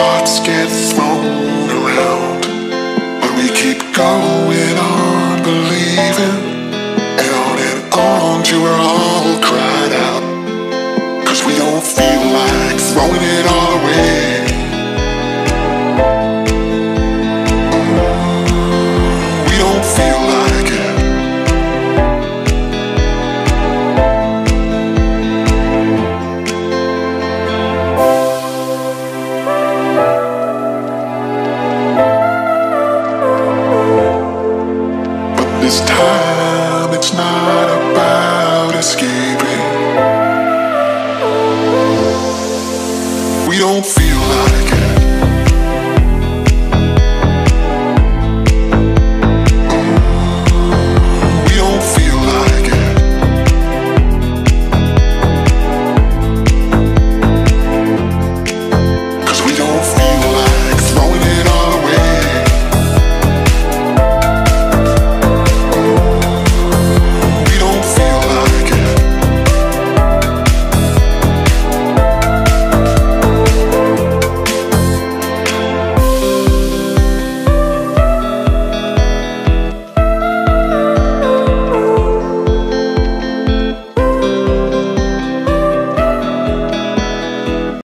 thoughts get thrown around. But we keep going on believing. And on and on till we're all cried out. Cause we don't feel like throwing it all. don't feel like